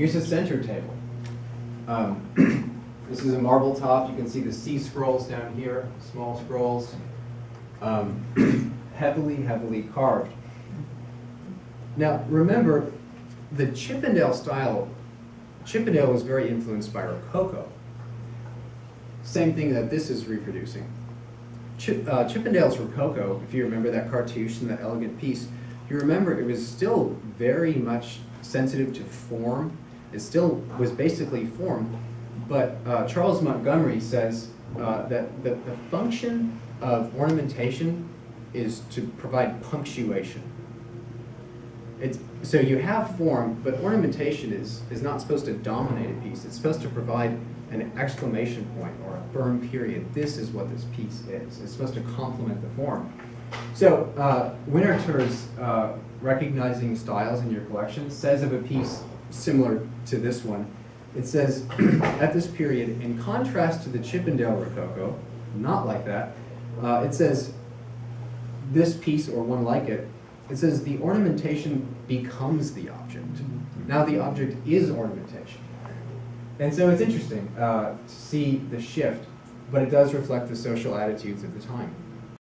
Here's a center table. Um, this is a marble top. You can see the C scrolls down here, small scrolls, um, heavily, heavily carved. Now, remember, the Chippendale style, Chippendale was very influenced by Rococo. Same thing that this is reproducing. Uh, Chippendale's Rococo, if you remember that cartouche and that elegant piece, you remember it was still very much sensitive to form. It still was basically form, but uh, Charles Montgomery says uh, that, that the function of ornamentation is to provide punctuation. It's, so you have form, but ornamentation is, is not supposed to dominate a piece. It's supposed to provide an exclamation point or a firm period. This is what this piece is. It's supposed to complement the form. So uh, Winterthur's uh, recognizing styles in your collection says of a piece similar to this one, it says, at this period, in contrast to the Chippendale Rococo, not like that, uh, it says, this piece or one like it, it says the ornamentation becomes the object. Now the object is ornamentation. And so it's interesting uh, to see the shift, but it does reflect the social attitudes of the time.